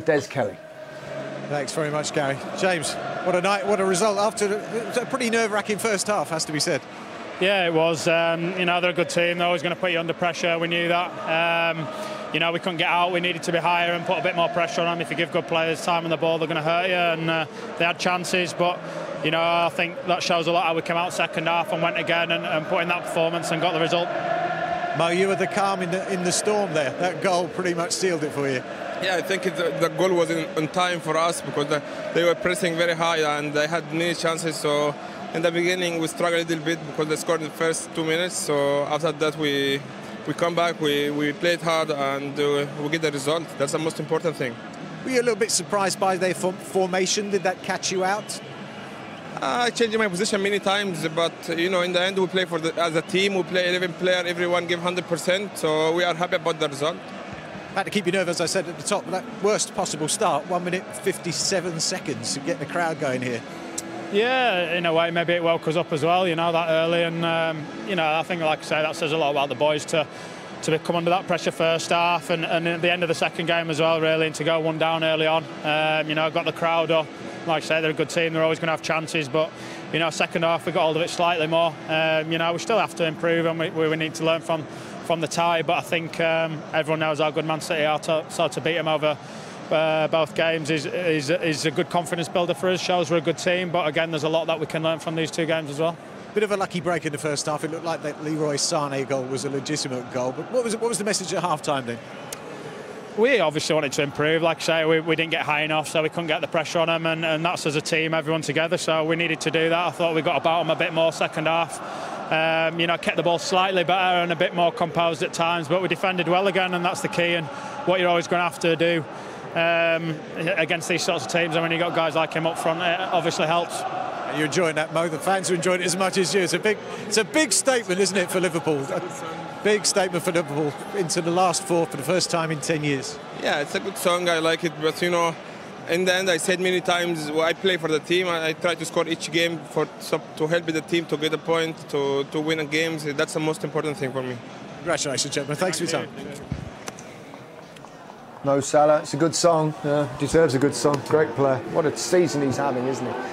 Des Kelly. Thanks very much, Gary. James, what a night, what a result after a pretty nerve-wracking first half, has to be said. Yeah, it was. Um, you know, they're a good team. They're always going to put you under pressure. We knew that. Um, you know, we couldn't get out. We needed to be higher and put a bit more pressure on them. If you give good players time on the ball, they're going to hurt you. And uh, they had chances, but you know, I think that shows a lot how we came out second half and went again and, and put in that performance and got the result. Mo, you were the calm in the in the storm there. That goal pretty much sealed it for you. Yeah, I think it, the goal was in, on time for us because the, they were pressing very high and they had many chances. So in the beginning we struggled a little bit because they scored in the first two minutes. So after that we we come back, we, we played hard and uh, we get the result. That's the most important thing. Were you a little bit surprised by their formation? Did that catch you out? Uh, I changed my position many times, but you know, in the end, we play for the, as a team. We play 11 player, everyone give 100%. So we are happy about the result. Had to keep you nervous, as I said at the top. That worst possible start, one minute 57 seconds to get the crowd going here. Yeah, in a way, maybe it woke us up as well. You know that early, and um, you know I think, like I say, that says a lot about the boys to to come under that pressure first half, and, and at the end of the second game as well, really, and to go one down early on. Um, you know, got the crowd up. Like I say, they're a good team. They're always going to have chances, but you know, second half we got hold of it slightly more. Um, you know, we still have to improve, and we, we need to learn from from the tie. But I think um, everyone knows how good Man City are, to, so to beat them over uh, both games is, is, is a good confidence builder for us. Shows we're a good team, but again, there's a lot that we can learn from these two games as well. Bit of a lucky break in the first half. It looked like that Leroy Sané goal was a legitimate goal. But what was what was the message at half time then? we obviously wanted to improve. Like I say, we, we didn't get high enough, so we couldn't get the pressure on them, and, and that's as a team, everyone together. So we needed to do that. I thought we got about them a bit more second half. Um, you know, kept the ball slightly better and a bit more composed at times, but we defended well again, and that's the key. And what you're always going to have to do um, against these sorts of teams. And when you've got guys like him up front, it obviously helps. You're enjoying that, Mo. The fans are enjoying it as much as you. It's a big, it's a big statement, isn't it, for Liverpool? A big statement for Liverpool into the last four for the first time in 10 years. Yeah, it's a good song. I like it, but you know, in the end, I said many times, well, I play for the team. I, I, try to score each game for to help the team to get a point, to, to win a games. That's the most important thing for me. Congratulations, gentlemen. Thanks for your time. Mo Salah, it's a good song. Yeah, deserves a good song. Great player. What a season he's having, isn't he?